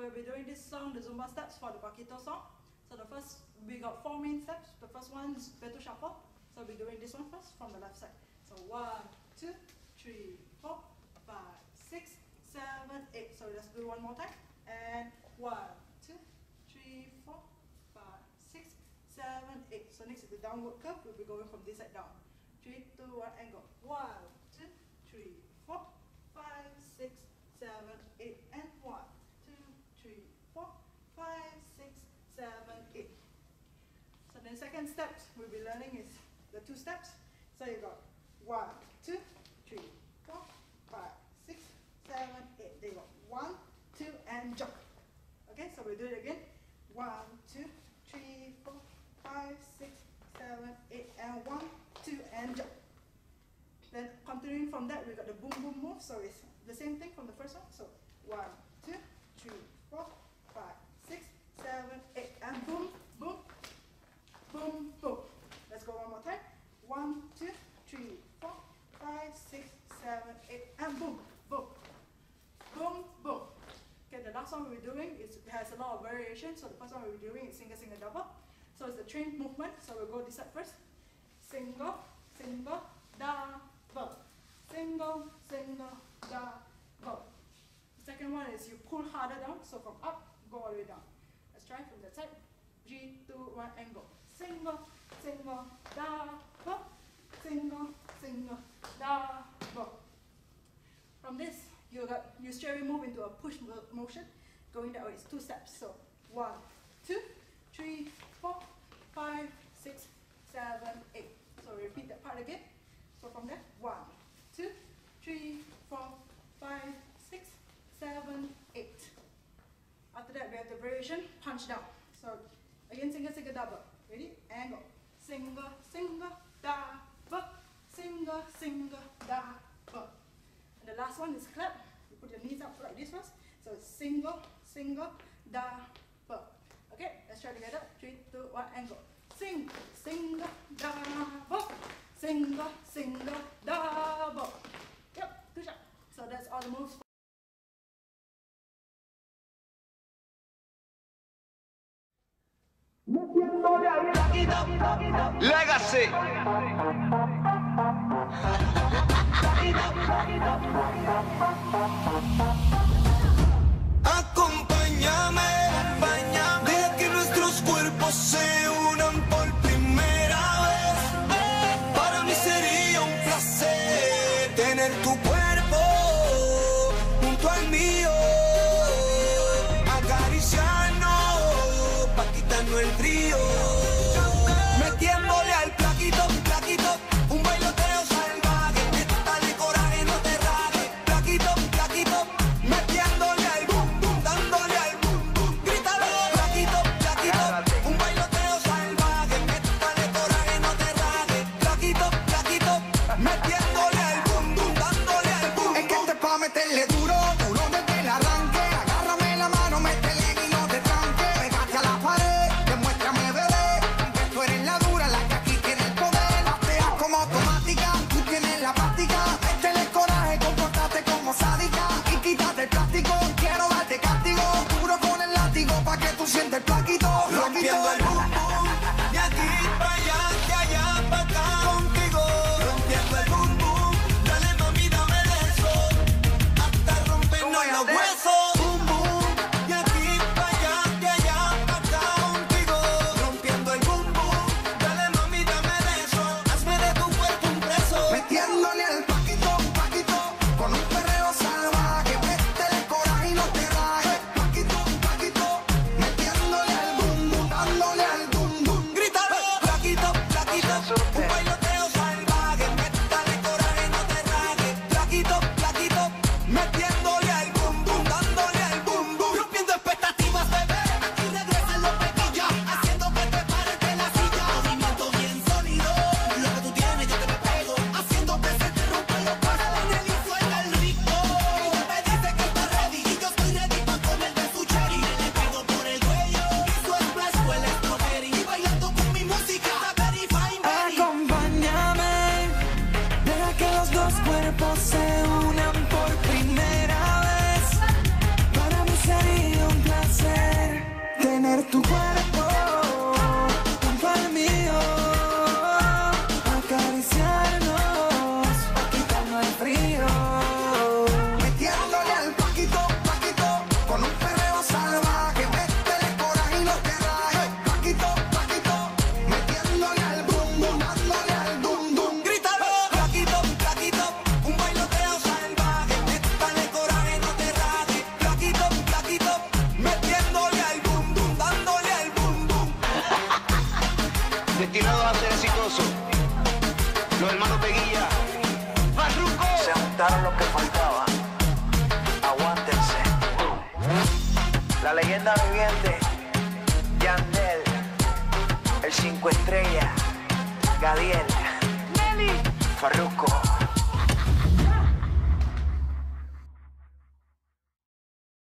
we'll be doing this song, the Zumba steps for the Plakito song. So the first, we got four main steps. The first one is Beto Shuffle. So we'll be doing this one first from the left side. So one, two, three, four, five, six, seven, eight. So let's do one more time. And one, two, three, four, five, six, seven, eight. So next is the downward curve. We'll be going from this side down. Three, two, one, and go. One, two, three, four, five, six, seven, eight, and one, two, three, four, five, six, seven, eight. So the second step we'll be learning is the two steps. So you got one, two, three, four, five, six, seven, eight. There you go. One, two, and jump. Okay, so we'll do it again. One, two, three, four, five, six, seven, eight, and one, two, and jump. Then continuing from that, we got the boom boom move. So it's the same thing from the first one. So one, two, three, four, five, six, seven, eight, and boom, boom, boom, boom. Let's go one more time. One, two, three, four, five, six, seven, eight, and boom, boom, boom, boom. Okay, the last one we're doing is it has a lot of variation. So the first one we're doing is single, single, double. So it's the train movement. So we'll go this side first. Single, single, double. Single, single, double. The second one is you pull harder down. So from up, go all the way down. Let's try from that side. G, two, one, and go. Single, single, double. Single, single, double. From this, you got you straight move into a push motion, going that oh, way. It's two steps. So one, two, three, four, five, six, seven, eight. So repeat that part again. So from there, one, two, three, four, five, six, seven, eight. After that, we have the variation punch down. So again, single, single, double. Ready? Angle. Single, single, double. Single, single, double. And the last one is clap. You put your knees up like this first. So it's single, single, double. Okay, let's try together. Three, two, one, and go. Sing, single, double. Single, single, double. Yep, good job. So that's all the moves. Legacy. Acompáñame, junto al mío, acariciarnos pa' quitarnos el frío, what Los hermanos Peguilla. Farruko. Se juntaron lo que faltaba. Aguántense. La leyenda viviente, Yandel, el cinco estrellas, Gadiel, Farruko.